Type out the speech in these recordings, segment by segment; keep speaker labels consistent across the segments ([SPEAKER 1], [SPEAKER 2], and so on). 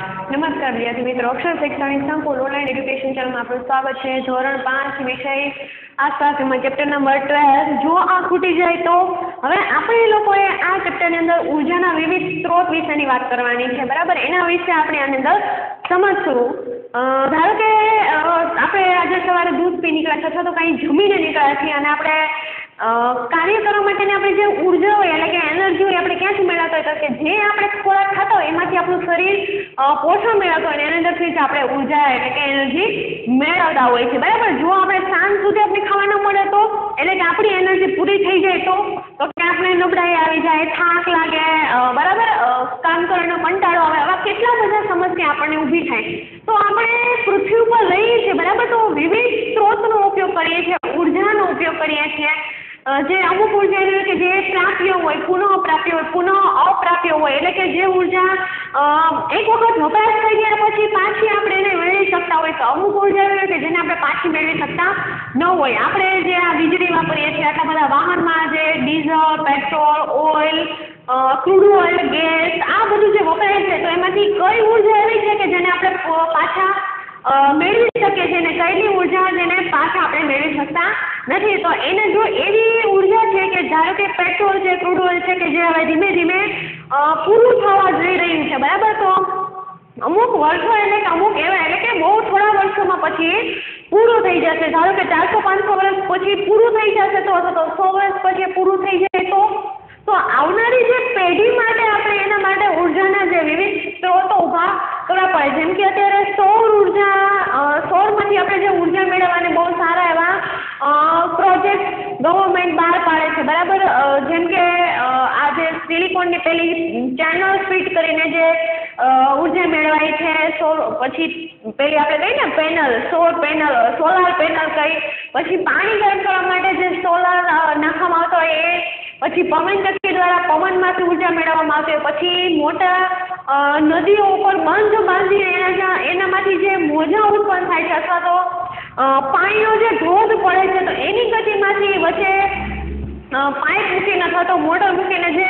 [SPEAKER 1] નમસ્કાર વિદ્યાર્થી મિત્રો, અક્ષર શૈક્ષણિક સંકુલ ઓનલાઈન એડ્યુકેશન ચેનલમાં આપણું સ્વાગત છે. ધોરણ પાંચ વિષય આસપાસ એમાં ચેપ્ટર નંબર ટ્વેલ્વ જો આ ખૂટી જાય તો હવે આપણે લોકોએ આ ચેપ્ટરની અંદર ઉર્જાના વિવિધ સ્ત્રોત વિશેની વાત કરવાની છે. બરાબર? એના વિશે આપણે આની અંદર સમજશું. ધારો કે આપણે આજે સવારે દૂધ પી નીકળ્યા છે અથવા તો કાંઈ જમીને નીકળ્યા છીએ અને આપણે કાર્ય કરવા માટેની આપણે જે ઊર્જા હોય એટલે કે એનર્જી હોય આપણે ક્યાંથી મેળવતા હોય? તો કે જે આપણે ખોરાક ખાતા હોય એમાંથી આપણું શરીર પોષણ મેળવતું હોય અને એની અંદરથી જ આપણે ઊર્જા એટલે કે એનર્જી મેળવતા હોય છે. બરાબર? જો આપણે સાંજ સુધી આપણે ખાવા મળે તો, એટલે કે આપણી એનર્જી પૂરી થઈ જાય તો તો કે આપણે નબળાઈ આવી જાય, થાક લાગે બરાબર? કામ કરવાનો કંટાળો આવા કેટલા બધા સમસ્યા આપણને ઊભી થાય તો આપણે પૃથ્વી ઉપર રહીએ છીએ, બરાબર? તો વિવિધ સ્ત્રોતનો ઉપયોગ કરીએ છીએ, ઉર્જાનો ઉપયોગ કરીએ છીએ. જે અમુક ઊર્જા હોય કે જે પ્રાપ્ય હોય પુનઃ પ્રાપ્ય હોય પુનઃ અપ્રાપ્ય હોય, એટલે કે જે ઊર્જા એક વખત વપરાશ થઈ ગયા પછી પાછી આપણે એને મેળવી શકતા હોય. તો અમુક ઊર્જા એવી હોય કે જેને આપણે પાછી મેળવી શકતા ન હોય. આપણે જે આ વીજળી વાપરીએ છીએ, આટલા બધા વાહનમાં જે diesel, petrol, oil crude oil gas આ બધું જે વપરાય છે, તો એમાંથી કઈ ઊર્જા એવી છે કે જેને આપણે પાછા મેળવી શકીએ છીએ અને કઈની ઊર્જા જેને પાછા આપણે મેળવી શકતા નથી? તો એને જો એવી ઊર્જા છે કે ધારો કે પેટ્રોલ છે, ક્રૂડ ઓઇલ છે કે જે હવે ધીમે ધીમે પૂરું થવા જઈ રહ્યું છે, બરાબર? તો અમુક વર્ષો એટલે કે અમુક એવા એટલે કે બહુ થોડા વર્ષોમાં પછી પૂરું થઈ જશે. ધારો કે ચારસો પાંચસો વર્ષ પછી પૂરું થઈ જશે તો સો વર્ષ પછી પૂરું થઈ જાય તો? તો આવનારી જે પેઢી માટે આપણે એના માટે ઉર્જાના જે વિવિધ સ્ત્રોતો ઊભા કરવા પડે, જેમ કે અત્યારે સૌર ઊર્જા સૌરમાંથી આપણે જે ઊર્જા મેળવવાને બહુ સારા એવા પ્રોજેક્ટ ગવર્મેન્ટ બહાર પાડે છે. બરાબર? જેમ કે આ સિલિકોનની પેલી ચેનલ ફિટ કરીને જે ઊર્જા મેળવાય છે, સૌર, પછી પેલી આપણે કહીએ ને પેનલ સૌર પેનલ સોલાર પેનલ કહી પછી પાણી ગરમ કરવા માટે જે સોલાર નાખવામાં આવતો હોય એ, પછી પવન દ્વારા પવનમાંથી ઊર્જા મેળવવામાં આવતી હોય પછી મોટા નદીઓ ઉપર બંધ બાંધીને એના એનામાંથી જે મોજા ઉત્પન્ન થાય છે અથવા તો પાણીનો જે ધોધ પડે છે, તો એની ગતિમાંથી વચ્ચે પાઇપ મૂકીને અથવા તો મોટર મૂકીને જે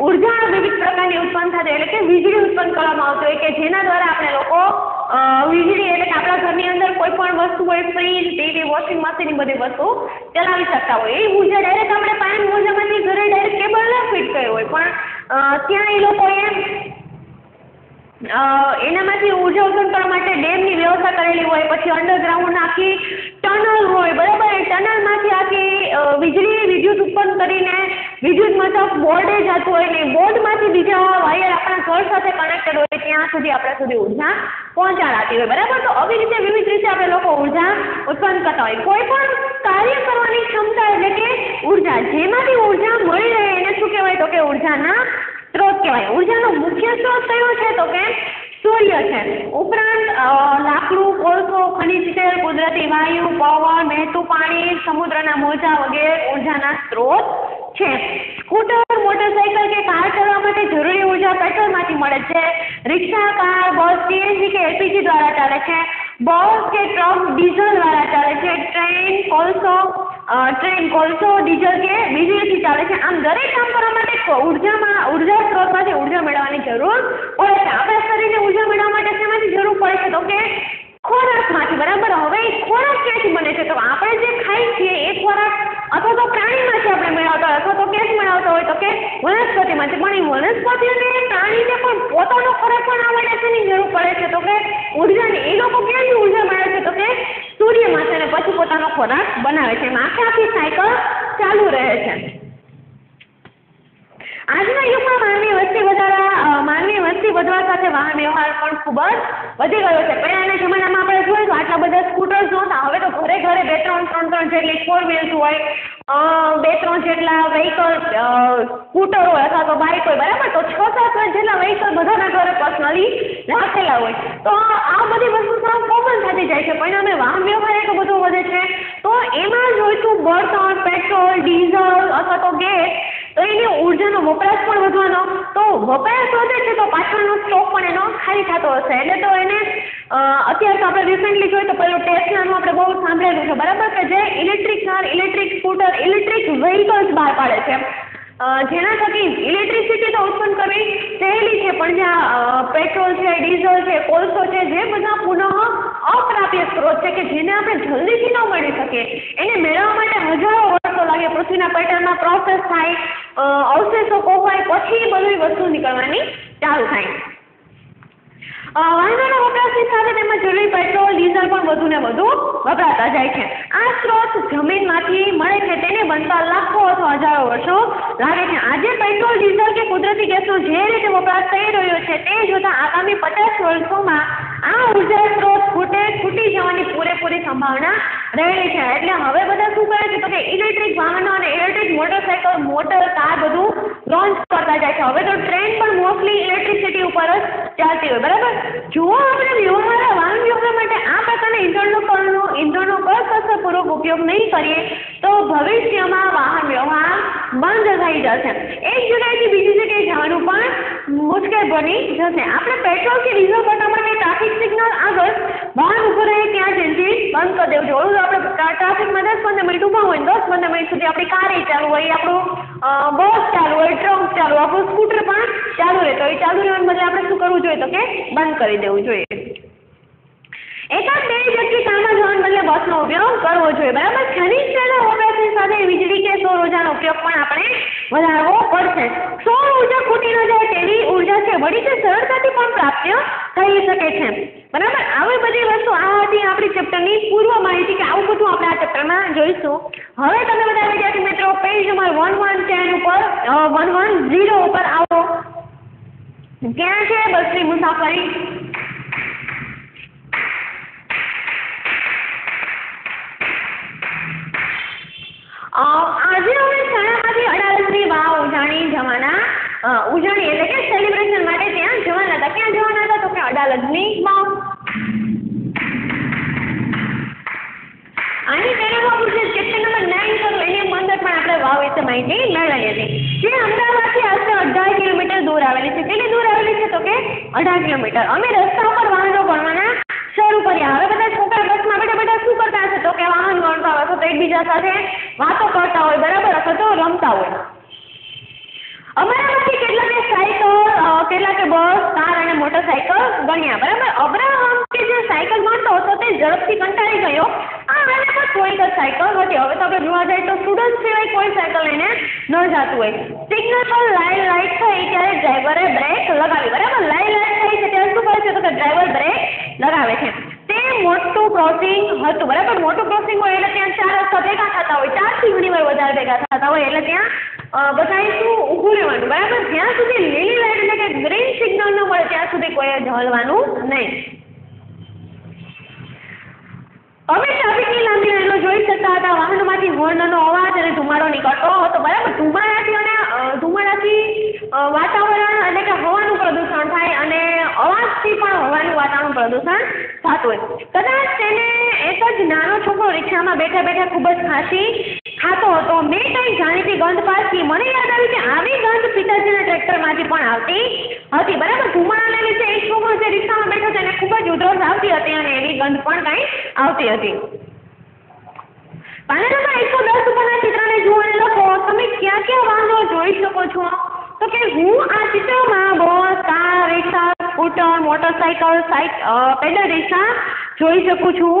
[SPEAKER 1] ઊર્જા વિવિધ પ્રકારની ઉત્પન્ન થતી છે, એટલે કે વીજળી ઉત્પન્ન કરવામાં આવતી હોય કે જેના દ્વારા આપણે લોકો વીજળી એટલે કે આપણા ઘરની અંદર કોઈ પણ વસ્તુ હોય, ફ્રીજ, ટીવી, વોશિંગ મશીન બધી વસ્તુ ચલાવી શકતા હોય. એ મુજબ ડાયરેક્ટ આપણે પાણી મોજામાંથી ઘરે ડાયરેક્ટ કેબલ ના ફિટ કર્યો હોય. પણ ત્યાં એ લોકોએ એનામાંથી ઊર્જા ઉત્પન્ન કરવા માટે ડેમની વ્યવસ્થા કરેલી હોય, પછી અંડરગ્રાઉન્ડ આખી ટનલ હોય બરાબર એ ટનલમાંથી આખી અ, વીજળી વિદ્યુત ઉત્પન્ન કરીને વિદ્યુત મથક બોર્ડે જતું હોય ને બોર્ડમાંથી બીજા વાયર આપણા ઘર સાથે કનેક્ટેડ હોય ત્યાં સુધી આપણા સુધી ઊર્જા પહોંચાડાતી હોય. બરાબર? તો આવી રીતે વિવિધ રીતે આપણે લોકો ઊર્જા ઉત્પન્ન કરતા હોય. કોઈ પણ કાર્ય કરવાની ક્ષમતા એટલે કે ઊર્જા, જેમાંથી ઊર્જા મળી રહે એને શું કહેવાય? તો કે ઉર્જાના સ્ત્રોત કહેવાય. ઉર્જાનો મુખ્ય સ્ત્રોત કયો છે? તો કે સૂર્ય છે. ઉપરાંત લાકડું, કોલસો, ખનિજ તેલ કુદરતી વાયુ, પવન, વહેતું પાણી, સમુદ્રના મોજા વગેરે ઉર્જાના સ્ત્રોત છે. સ્કૂટર મોટરસાઇકલ કે કાર ચલાવવા માટે જરૂરી ઊર્જા પેટ્રોલમાંથી મળે છે. રિક્ષા, કાર, બસ, સીએનજી કે એલપીજી દ્વારા ચાલે છે. બસ કે ટ્રક, ડીઝલ દ્વારા ચાલે છે. ટ્રેન, કોલસો ટ્રેન કોલસો ડીઝલ કે વીજળીથી ચાલે છે. આમ દરેક કામ કરવા માટે ઉર્જામાં, ઊર્જા સ્ત્રોતમાંથી ઊર્જા મેળવવાની જરૂર પડે છે. આપણા શરીરને ઊર્જા મેળવવા માટે શેમાંથી જરૂર પડે છે? તો કે ખોરાકમાંથી. બરાબર? હવે એ ખોરાક ક્યાંથી બને છે? તો આપણે જે ખાઈએ છીએ એ ખોરાક અથવા તો પ્રાણીમાંથી આપણે મેળવતા હોય અથવા તો ક્યાંથી મેળવતા હોય તો કે વનસ્પતિમાંથી. પણ એ વનસ્પતિ અને પ્રાણીને પણ પોતાનો ખોરાક પણ આ માટે શેની જરૂર પડે છે. તો કે ઉર્જાની એ લોકો ક્યાંથી ઊર્જા મેળવે છે? તો કે પોતાનો ખોરાક બનાવે છે. એમ આખે આખી સાયકલ ચાલુ રહે છે. આજના યુગમાં માનવી વસ્તી વધારા માનવી વસ્તી વધવા સાથે વાહન વ્યવહાર પણ ખૂબ જ વધી ગયો છે. પહેલાના જમાનામાં આપણે જોયું આટલા બધા સ્કૂટર્સ નહોતા હવે તો ઘરે ઘરે બે, ત્રણ ત્રણ ત્રણ જેટલી ફોર વ્હીલ્સ હોય બે, ત્રણ જેટલા વ્હીકલ સ્કૂટર હોય અથવા તો બાઇક હોય, બરાબર? તો છ, સાત જેટલા વ્હીકલ બધાના ઘરે પર્સનલી રાખેલા હોય. તો આ બધી વસ્તુ સાવ કોમન થતી જાય છે. પરિણામે વાહન વ્યવહાર એટલો બધો વધે છે તો જોઈતું બળતણ પેટ્રોલ, ડીઝલ અથવા તો ગેસ, તો એની ઉર્જાનો વપરાશ પણ વધવાનો. તો વપરાશ વધે છે તો પાછળનો સ્ટોક પણ એનો ખાલી થતો હશે. એટલે તો એને અત્યારે તો આપણે રિસેન્ટલી જોઈએ તો પેલું ટેસ્લાનું આપણે બહુ સાંભળેલું છે. બરાબર કે જે electric car electric scooter electric vehicles બહાર પાડે છે. જેના થકી ઇલેક્ટ્રિસિટી તો ઉત્પન્ન કરવી સહેલી છે, પણ જ્યાં પેટ્રોલ છે, ડીઝલ છે, કોલસો છે, જે બધા પુનઃ અપ્રાપ્ય સ્ત્રોત છે કે જેને આપણે જલ્દીથી ન મળી શકીએ. એને મેળવવા માટે હજારો વર્ષો લાગે પૃથ્વીના પેટર્નમાં પ્રોસેસ થાય અવશેષો કોહવાય પછી બધી વસ્તુ નીકળવાની ચાલુ થાય. વાહનોના વપરાશની સાથે તેમાં જરૂરી પેટ્રોલ ડીઝલ પણ વધુ ને વધુ વપરાતા જાય છે. આ સ્ત્રોત જમીનમાંથી મળે છે, તેને બનતા લાખો અથવા હજારો વર્ષો લાગે છે. આજે પેટ્રોલ ડીઝલ કે કુદરતી ગેસનો જે રીતે વપરાશ થઈ રહ્યો છે, તે જોતા આગામી પચાસ વર્ષોમાં આ ઊર્જા સ્ત્રોત ખૂટે ખૂટી જવાની પૂરેપૂરી સંભાવના રહેલી છે. એટલે હવે બધા શું કરે છે? તો કે ઇલેક્ટ્રિક વાહનો અને ઇલેક્ટ્રિક મોટરસાયકલ મોટર કાર બધું લોન્ચ કરતા જાય છે. હવે તો ટ્રેન પણ મોસ્ટલી ઇલેક્ટ્રિસિટી ઉપર જ ચાલતી હોય. બરાબર? જો આપણે વ્યવહાર વાહન વ્યવહાર માટે આ પ્રકારના ઇંધણનો ઇંધણનો કરકસરપૂર્વક ઉપયોગ નહીં કરીએ તો ભવિષ્યમાં વાહન વ્યવહાર બંધ થઈ જશે. એક જગ્યાએથી બીજી જગ્યાએ જવાનું પણ મુશ્કેલ બની જશે. આપણે પેટ્રોલ કે ડીઝલ ભરવા માટે ટ્રાફિક સિગ્નલ આગળ વાહન ઊભું રહે ત્યાં જ બંધ કરી દેવું જોઈએ. ઓલું આપણે ટ્રાફિકમાં દસ પંદર મિનિટ ઊભા હોય દસ પંદર મિનિટ સુધી આપણી કારે ચાલુ હોય આપણું બસ ચાલુ હોય ટ્રક ચાલુ આપણું સ્કૂટર પણ ચાલુ રહે તો એ ચાલુ રહેવાને બદલે આપણે શું કરવું જોઈએ તો કે બંધ કરી દેવું જોઈએ. એકાદ બે વ્યક્તિ કામમાં જવાને બદલે બસનો ઉપયોગ કરવો જોઈએ. બરાબર? ખનિજ તેલના વપરાશની સાથે વીજળી કે સૌર ઉર્જાનો ઉપયોગ પણ આપણે વધારવો પડશે. સૌર ઊર્જા ખૂટી ન જાય તેવી ઊર્જા છે, વળી તે સરળતાથી પણ પ્રાપ્ય થઈ શકે છે. બરાબર? આવી બધી વસ્તુ આ હતી આપણી ચેપ્ટરની પૂર્વ માહિતી કે આવું બધું આપણે આ ચેપ્ટરમાં જોઈશું. હવે તમે બધા વિદ્યાર્થી મિત્રો page number one one ten ઉપર વન વન ઝીરો ઉપર આવો. ક્યાં છે બસની મુસાફરી આજે અમે શાળામાંથી અડાલજની વાવ ઉજાણી જવાના ઉજાણી એટલે કે સેલિબ્રેશન માટે ત્યાં જવાના હતા. ક્યાં જવાના હતા તો કે અડાલજની માં આની પહેલામાં પૂછે ચેપ્ટર નંબર નાઇન કરો એની અંદર પણ આપણે વાવ વિશે માહિતી મેળવી હતી જે અમદાવાદથી આશરે અઢાર કિલોમીટર દૂર આવેલી છે. કેટલી દૂર આવેલી છે તો કે અઢાર કિલોમીટર. અમે રસ્તા ઉપર વાહનો ભણવાના શરૂ કર્યા. હવે બધા છોકરા બસમાં બેઠા બેઠા શું કરતા હશે? તો કે વાહન ગણતા હોય તો એકબીજા સાથે વાતો કરતા હોય, બરાબર? અથવા તો રમતા હોય. સાયકલ કેટલાકે બસ, કાર અને મોટરસાઇકલ ગણ્યા, બરાબર? અબ્રાહમ કે જે સાયકલ ગણતો હતો તે ઝડપથી કંટાળી ગયો. આ વેળે પણ થોડીક જ સાયકલ હતી. હવે તો આપણે જોવા જઈએ તો સ્ટુડન્ટ સિવાય કોઈ સાયકલ લઈને ન જતું હોય. સિગ્નલ પર લાઇન લાઇટ થઈ ત્યારે ડ્રાઈવરે બ્રેક લગાવી. બરાબર? લાઇન લાઇટ થઈ છે ત્યારે શું કરે છે? તો કે ડ્રાઈવર બ્રેક લગાવે છે. તે મોટું ક્રોસિંગ હતું. બરાબર? મોટું ક્રોસિંગ હોય એટલે ત્યાં ચાર રસ્તા ભેગા થતા હોય. ચારથી ઘણી વાર વધારે ભેગા થતા હોય. એટલે ત્યાં બધાએ શું ઊભું રહેવાનું? બરાબર? જ્યાં સુધી લીલી લાઈટ એટલે કે ગ્રીન સિગ્નલ ન મળે ત્યાં ઢળવાનું નહીં. હવે ટ્રાફિકની લાંબી લાઈનો જોઈ શકતા હતા. વાહનમાંથી હોર્નનો અવાજ અને ધુમાડો નીકળતો હતો. બરાબર, ધુમાડાથી અને ધુમાડાથી વાતાવરણ એટલે કે હવાનું પ્રદૂષણ થાય અને અવાજથી પણ હવાનું વાતાવરણ પ્રદૂષણ થતું હોય. કદાચ તેને એક જ નાનો છોકરો રિક્ષામાં બેઠા બેઠા ખૂબ જ ખાંસી ખાતો હતો. મેં કંઈ જાણીતી ગંધ પાછી મને યાદ આવી કે આવી ગંધ પિતાજીના ટ્રેક્ટરમાંથી પણ આવતી હતી. બરાબર? ધુમાડાને લીધે એક છોકરો જે રિક્ષામાં બેઠો હતો એને ખૂબ જ ઉધરસ આવતી હતી અને એવી ગંધ પણ કંઈ આવતી હતી. પાનામાં એકસો દસ ઉપરના ચિત્રને જુઓ અને લખો. તમે ક્યાં ક્યાં વાહનો જોઈ શકો છો? તો કે હું આ ચિત્રમાં બસ કાર રિક્ષા સ્કૂટર મોટરસાયકલ સાઇક પેડલ રિક્ષા જોઈ શકું છું.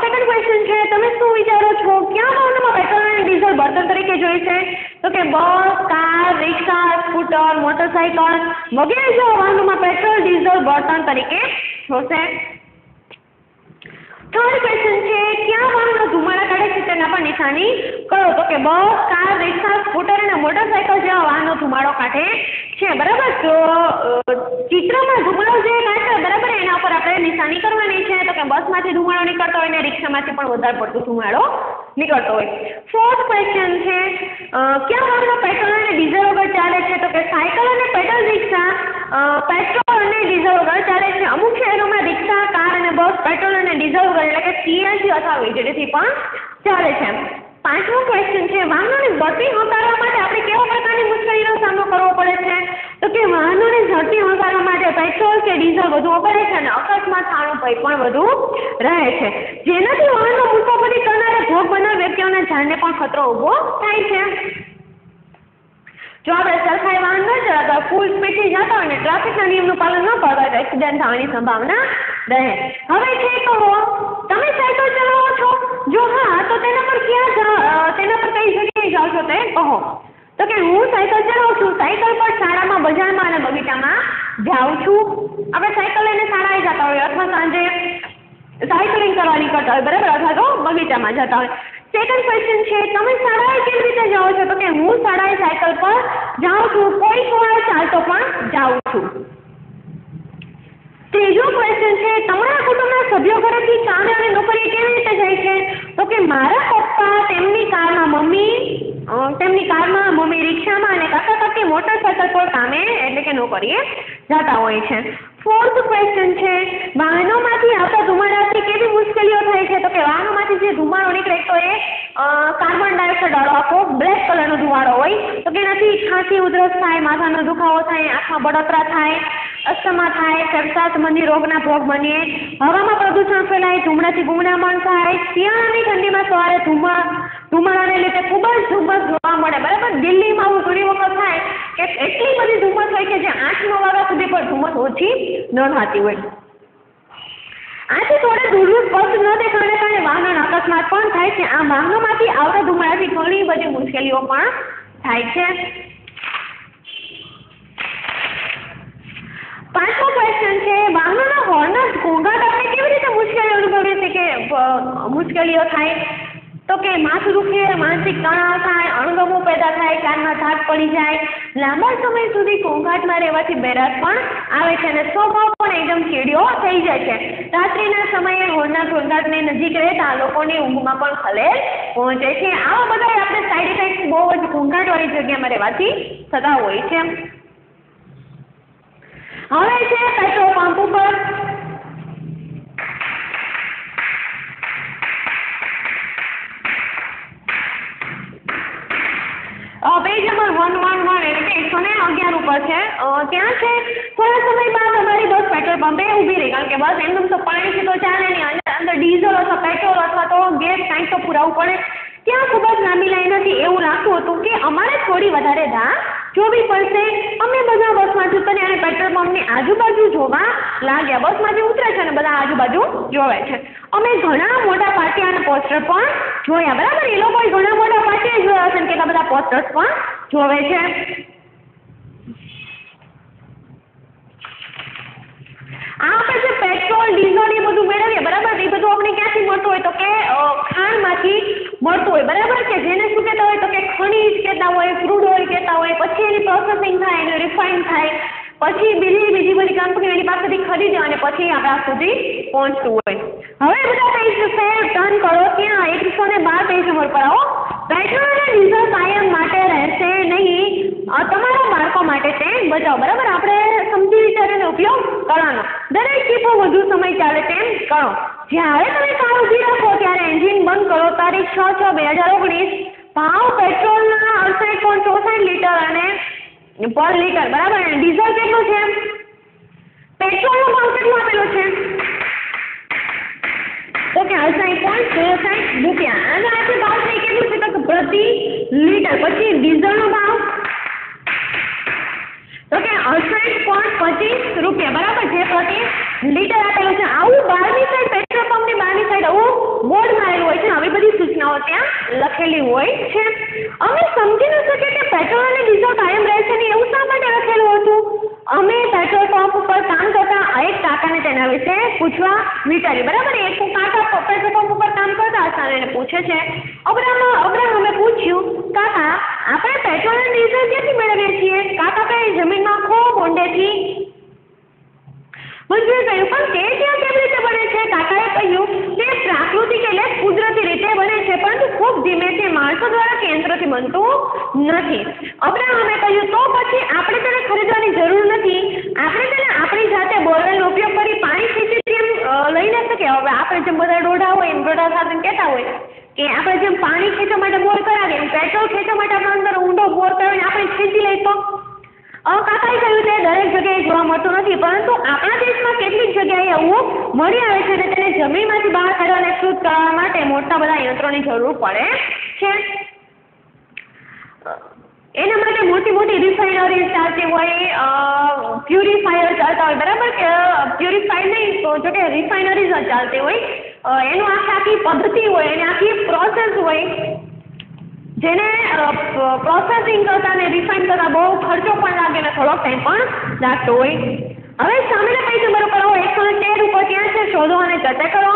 [SPEAKER 1] સેકન્ડ ક્વેશ્ચન છે, તમે શું વિચારો છો? ક્યાં વાહનોમાં પેટ્રોલ અને ડીઝલ બળતણ તરીકે જોઈ છે? તો કે બસ, કાર, રિક્ષા, સ્કૂટર મોટરસાયકલ વગેરે જેવા વાહનોમાં પેટ્રોલ ડીઝલ બળતણ તરીકે જોશે. થર્ડ ક્વેશ્ચન છે, ક્યાં વાહનો ધુમાડા કાઢે છે તેના પર નિશાની કરો? તો કે બસ, કાર, રિક્ષા, સ્કૂટર અને મોટરસાયકલ જેવા વાહનો ધુમાડો કાઢે છે, બરાબર? તો ચિત્રમાં ધુમાડો જે કાઢે બરાબર, એના ઉપર આપણે નિશાની કરવાની છે. તો કે બસમાંથી ધુમાડો નીકળતો હોય ને રિક્ષામાંથી પણ વધારે પડતો ધુમાડો નીકળતો હોય. ફોર્થ ક્વેશ્ચન છે કયા વાહનો પેટ્રોલ અને ડીઝલ વગર ચાલે છે? તો કે સાયકલ અને પેટ્રોલ રિક્ષા પેટ્રોલ અને ડીઝલ વગર ચાલે છે. અમુક શહેરોમાં રિક્ષા, કાર અને બસ પેટ્રોલ અને ડીઝલ વગર, એટલે કે સીએનજી અથવા વીજળીથી પણ ચાલે છે. પાંચમો ક્વેશ્ચન છે, વાહનોની ગતિ હંકારવા માટે આપણે કેવા પ્રકારની મુશ્કેલીનો સામનો કરવો પડે છે તો કે વાહનોની ઝડપી વધારવા માટે પેટ્રોલ કે ડીઝલ વધુ વપરાય છે અને અકસ્માત થવાનો ભય પણ વધુ રહે છે. જેનાથી વાહનો મુસાફરી કરનારા ભોગ બનનાર વ્યક્તિઓના જાનને પણ ખતરો ઊભો થાય છે. જો આપણે સરખાઈ વાહન ન ચલાવતા ફૂલ સ્પીડથી જતા હોય ને, ટ્રાફિકના નિયમનું પાલન ન કરતા તો એક્સિડન્ટ થવાની સંભાવના રહે. હવે છે કહો, તમે સાયકલ ચલાવો છો? જો હા, તો તેના પર ક્યાં તેના પર કઈ જગ્યાએ જાઓ છો તે કહો. તો કે હું સાયકલ ચલાવું છું. સાયકલ પર શાળામાં, બજારમાં અને બગીચામાં જાઉં છું. આપણે સાયકલ લઈને શાળાએ જતા હોય અથવા સાંજે સાયકલિંગ કરવા નીકળતા હોય, બરાબર? અથવા તો બગીચામાં જતા હોય. સેકન્ડ ક્વેશ્ચન છે, તમે શાળાએ કેવી રીતે જાઓ છો? તો કે હું શાળાએ સાયકલ પર જાઉં છું. કોઈક વાર ચાલતો પણ જાઉં છું. ત્રીજો ક્વેશ્ચન છે, તમારા કુટુંબના સભ્યો ઘરેથી કામે અને નોકરીએ કેવી રીતે જાય છે? તો કે મારા પપ્પા તેમની કારમાં મમ્મી તેમની કારમાં મમ્મી રિક્ષામાં અને કાકા કાકી મોટરસાઇકલ પર કામે, એટલે કે નોકરીએ જતા હોય છે. ફોર્થ ક્વેશ્ચન છે, વાહનોમાંથી આવતા ધુમાડાથી કેવી મુશ્કેલીઓ થાય છે? તો કે વાહનોમાંથી જે ધુમાડો નીકળે તો એ કાર્બન ડાયોક્સાઇડ વાળો આખો બ્લેક કલરનો ધુમાડો હોય. તો કે એનાથી ખાંસી, ઉધરસ થાય, માથાનો દુખાવો થાય, આંખમાં બળતરા થાય, અસ્થમા થાય ફેફસા સંબંધી રોગના ભોગ બનીએ હવામાં પ્રદૂષણ ફેલાય ધૂમડાથી ગુમડામણ થાય. શિયાળાની ઠંડીમાં સવારે ધુમા ધુમાડાને લીધે ખૂબ જ ધુમ્મસ જોવા મળે. બરાબર? દિલ્હીમાં આવું ઘણી વખત થાય કે એટલી બધી ધુમ્મસ હોય કે જે આઠ નવ વાગ્યા સુધી પણ ધુમ્મસ ઓછી ન થતી હોય. આથી થોડે દૂરનું દૂર સ્પષ્ટ ન દેખાને કારણે વાહન અકસ્માત પણ થાય છે. આ વાહનોમાંથી આવતા ધુમાડાથી ઘણી બધી મુશ્કેલીઓ પણ થાય છે. પાંચમો ક્વેશ્ચન છે, વાહનોના હોર્નના ઘોંઘાટ આપણે કેવી રીતે મુશ્કેલી અનુભવીએ છીએ કે મુશ્કેલીઓ થાય? તો કે માથું દુખે માનસિક તણાવ થાય, અણગમો પેદા થાય, કાનમાં ધાક પડી જાય. લાંબા સમય સુધી ઘોંઘાટમાં રહેવાથી બેરાત પણ આવે છે અને સ્વભાવ પણ એકદમ ચીડિયો થઈ જાય છે. રાત્રિના સમયે હોર્નના ઘોંઘાટની નજીક રહેતા લોકોની ઊંઘમાં પણ ખલેલ પહોંચે છે. આવા બધા આપણે સાઈડ ઇફેક્ટ બહુ જ ઘોંઘાટવાળી જગ્યામાં રહેવાથી થતા હોય છે. હવે છે પેટ્રોલ પંપ ઉપર અ, page number one one one એટલે કે એકસો ને અગિયાર ઉપર છે અ, ત્યાં છે? થોડા સમય બાદ અમારી બસ પેટ્રોલ પંપે ઊભી રહી. કારણ કે બસ એમનેમ તો પાણીથી તો ચાલે નહીં. અંદર અંદર ડીઝલ અથવા પેટ્રોલ અથવા તો ગેસ કાંઈક તો પુરાવવું પડે. ત્યાં ખૂબ જ લાંબી લાઈન હતી. એવું લાગતું હતું કે અમારે થોડી વધારે રાહ જોવી પડશે. અમે બધા બસમાંથી ઉતરીએ અને પેટ્રોલ પંપની આજુબાજુ જોવા લાગ્યા. બસમાંથી ઉતરે છે અને બધા આજુબાજુ જોવે છે. અમે ઘણા મોટા પાટિયા અને પોસ્ટર પણ જોયા. બરાબર? એ લોકોએ ઘણા મોટા પાટિયા જોયા હશે અને કેટલા બધા પોસ્ટર્સ પણ જોવે છે. આ આપણે જે પેટ્રોલ ડીઝલ એ બધું મેળવીએ, બરાબર? એ બધું આપણે ક્યાંથી મળતું હોય? તો કે ખાણમાંથી મળતું હોય, બરાબર? કે જેને શું કહેતા હોય, તો કે ખનીજ કહેતા હોય, ક્રૂડ ઓઇલ કહેતા હોય, પછી એની પ્રોસેસિંગ થાય, એનું રિફાઇન થાય, પછી બીજી બીજી બધી કંપનીઓ એની પાસેથી ખરીદે અને પછી આપણા સુધી પહોંચતું હોય. હવે બધા પેજ ટર્ન કરો, ત્યાં એકસો ને બાર પેજ નંબર પર પેટ્રોલ અને ડીઝલ કાયમ માટે રહેશે નહીં. તમારા બાળકો માટે તે બચાવો, બરાબર? આપણે સમજી વિચારીને ઉપયોગ કરવાનો. દરેક ટીપો વધુ સમય ચાલે તેમ કરો. જ્યારે તમે કાર ઊભી રાખો, ત્યારે એન્જિન બંધ કરો. તારીખ છ છ બે હજાર ઓગણીસ, ભાવ પેટ્રોલના અડસઠ પોઈન્ટ ચોસઠ લીટર અને પર લીટર બરાબર? ડીઝલ કેટલું છે? પેટ્રોલનો ભાવ કેટલો આપેલો છે? તો કે અડસઠ પોઈન્ટ ચોસઠ રૂપિયા. અને આજે ભાવ થઈ કેટલું છે તો પ્રતિ લીટર. પછી ડીઝલનો ભાવ. તો કે અડસઠ પોઈન્ટ પચીસ રૂપિયા. બરાબર છે, પ્રતિ લીટર આપેલું છે. આવું બહારની સાઈડ પેટ્રોલ પંપની બહારની સાઈડ આવું બોર્ડ મારેલું હોય છે. આવી બધી સૂચનાઓ ત્યાં લખેલી હોય છે. અમે સમજી ન શકીએ કે પેટ્રોલ અને ડીઝલ કાયમ રહેશે ને એવું શા માટે લખેલું હતું? અમે પેટ્રોલ પંપ ઉપર કામ કરતા એક કાકાને તેના વિશે પૂછવા વિચાર્યું. બરાબર એક કાકા પેટ્રોલ પંપ ઉપર કામ કરતા હતા અને એને પૂછે છે. અબ્રાહમ અબ્રાહમે પૂછ્યું, કાકા, આપણે પેટ્રોલ અને ડીઝલ ક્યાંથી મેળવીએ છીએ? કાકા કહે, જમીનમાં ખૂબ ઊંડેથી. મંજુએ કહ્યું, પણ તે ત્યાં કેવી રીતે બને છે? કાકાએ કહ્યું, તે પ્રાકૃતિક એટલે કુદરતી છે, પરંતુ ખૂબ ધીમેથી માણસો દ્વારા યંત્રોથી બનતું નથી. અબ્રાહમે કહ્યું, તો પછી આપણે તેને ખરીદવાની જરૂર નથી. આપણે તેને આપણી જાતે બોરવેલનો ઉપયોગ કરી પાણી ખેંચી તેમ લઈ ન શકીએ. હવે આપણે જેમ બધા ડોઢા હોય એમ ડોઢા સાથે કહેતા હોય કે આપણે જેમ પાણી ખેંચવા માટે બોર કરાવીએ એમ પેટ્રોલ ખેંચવા માટે આપણે અંદર ઊંડો બોર કરાવીને આપણે ખેંચી લઈએ તો કાકાએ કહ્યું, તે દરેક જગ્યાએ જોવા મળતું નથી, પરંતુ આપણા દેશમાં કેટલીક જગ્યાએ આવું મળી આવે છે જમીનમાંથી બહાર કાઢવાને શુદ્ધ કરવા માટે મોટા બધા યંત્રોની જરૂર પડે છે. એના માટે મોટી મોટી રિફાઇનરી ચાલતી હોય પ્યુરિફાયર ચાલતા હોય, બરાબર કે પ્યુરિફાયર નહીં, તો જો કે જ ચાલતી હોય. એનું આખી આખી પદ્ધતિ હોય, એની આખી પ્રોસેસ હોય. જેને પ્રોસેસિંગ કરતા ને રિફાઇન કરતા બહુ ખર્ચો પણ લાગે ને થોડોક ટાઈમ પણ લાગતો હોય. હવે સામેના પેજ નંબર ઉપર આવો એકસો ને તેર ઉપર ક્યાં છે, શોધો અને ચર્ચા કરો.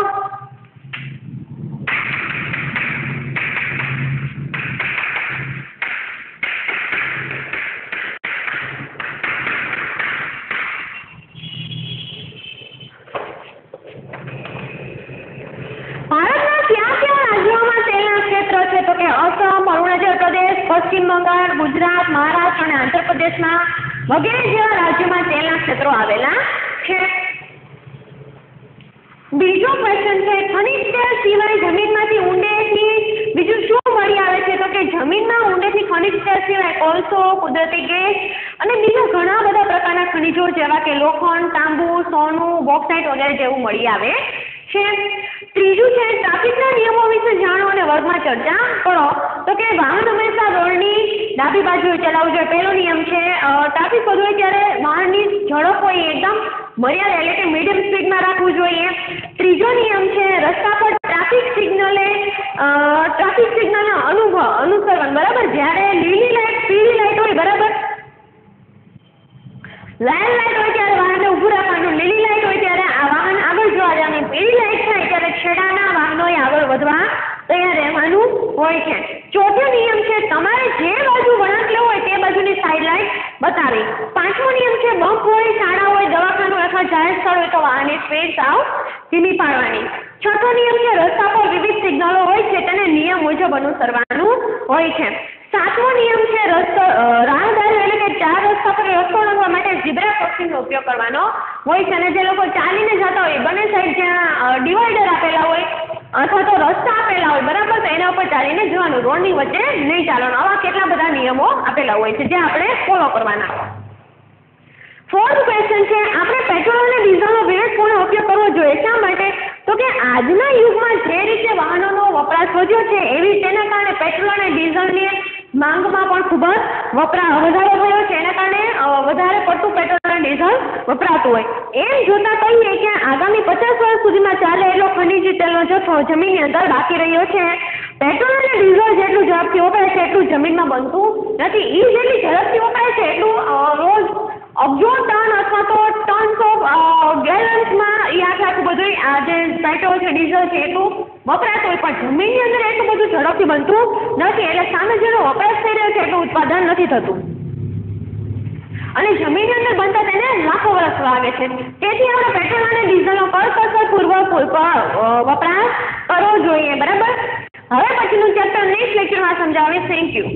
[SPEAKER 1] તો કે અસમ અરુણાચલ પ્રદેશ, પશ્ચિમ બંગાળ, ગુજરાત, મહારાષ્ટ્ર અને આંધ્રપ્રદેશમાં વગેરે જેવા રાજ્યોમાં તેલના ક્ષેત્રો આવેલા છે. બીજો પ્રશ્ન છે, ખનિજ તેલ સિવાય જમીનમાંથી ઊંડેથી બીજું શું મળી આવે છે? તો કે જમીનમાં ઊંડેથી ખનિજ તેલ સિવાય કોલસો, કુદરતી ગેસ અને બીજા ઘણા બધા પ્રકારના ખનિજો જેવા કે લોખંડ, તાંબુ, સોનું, બોક્સાઇટ વગેરે જેવું મળી આવે છે. ત્રીજું છે ટ્રાફિકના નિયમો વિશે જાણો અને વર્ગમાં ચર્ચા કરો. તો કે વાહન હંમેશા રોડની ડાબી બાજુએ ચલાવવું જોઈએ. પહેલો નિયમ છે ટ્રાફિક વધુ હોય ત્યારે વાહનની ઝડપ હોય એકદમ મર્યાદા એટલે કે મીડિયમ સ્પીડમાં રાખવું જોઈએ. ત્રીજો નિયમ છે, રસ્તા પર ટ્રાફિક સિગ્નલે ટ્રાફિક સિગ્નલના અનુભવ અનુસરવાનું બરાબર? જ્યારે લીલી લાઇટ પીળી લાઇટ હોય, બરાબર? લાલ લાઈટ હોય ત્યારે વાહનને ઊભું રાખવાનું, લીલી લાઈટ હોય ત્યારે આ વાહન આગળ જવા દેવાનું પીળી લાઈટ થાય ત્યારે છેડાના વાહનોએ આગળ વધવા તૈયાર રહેવાનું હોય છે. ચોથો નિયમ છે, તમારે જે બાજુ વળાંક લેવો હોય તે બાજુની સાઈડ લાઈટ બતાવી. પાંચમો નિયમ છે બમ્પ હોય, શાળા હોય, દવાખાનું અથવા જાહેર સ્થળ હોય તો વાહનની સ્પીડ સાવ ધીમી પાડવાની. છઠ્ઠો નિયમ છે, રસ્તા પર વિવિધ સિગ્નલો હોય છે, તેને નિયમ મુજબ અનુસરવાનું હોય છે. સાતમો નિયમ છે, રસ્તો રાહદારી એટલે ચાર રસ્તા પર રસ્તો ઓળંગવા માટે ઝીબ્રા ક્રોસિંગનો ઉપયોગ કરવાનો હોય છે અને જે લોકો ચાલીને જતા હોય, બંને સાઈડ જ્યાં ડિવાઈડર આપેલા હોય અથવા તો રસ્તા આપેલા હોય, બરાબર? તો એના ઉપર ચાલીને જવાનું, રોડની વચ્ચે નહીં ચાલવાનું. આવા કેટલા બધા નિયમો આપેલા હોય છે જે આપણે ફોલો કરવાના. ફોર્થ ક્વેશ્ચન છે, આપણે પેટ્રોલ અને ડીઝલનો વિવેકપૂર્ણ ઉપયોગ કરવો જોઈએ. શા માટે? તો કે આજના યુગમાં જે રીતે વાહનોનો વપરાશ વધ્યો છે, એવી તેના કારણે પેટ્રોલ અને ડીઝલની માંગમાં પણ ખૂબ જ વપરા, વધારો થયો છે. એના કારણે વધારે પડતું પેટ્રોલ અને ડીઝલ વપરાતું હોય. એમ જોતા કહીએ કે આગામી પચાસ વર્ષ સુધીમાં ચાલે એટલો ખનીજ તેલનો જથ્થો જમીનની અંદર બાકી રહ્યો છે. પેટ્રોલ અને ડીઝલ જેટલું ઝડપથી વપરાય છે, એટલું જમીનમાં બનતું નથી. એ જેટલી ઝડપથી વપરાય છે, એટલું રોજ અબજો આ જે પેટ્રોલ છે ડીઝલ છે, એટલું વપરાતું હોય, પણ જમીનની અંદર એટલું બધું ઝડપથી બનતું નથી. એટલે સામે જેનો વપરાશ થઈ રહ્યો છે, એટલું ઉત્પાદન નથી થતું. અને જમીનની અંદર બનતા તેને લાખો વર્ષ લાગે છે. તેથી આપણે પેટ્રોલ અને ડીઝલનો કરકસરપૂર્વક વપરાશ કરવો જોઈએ, બરાબર? હવે પછીનું ચેપ્ટર નેક્સ્ટ લેક્ચરમાં સમજાવીશ. Thank you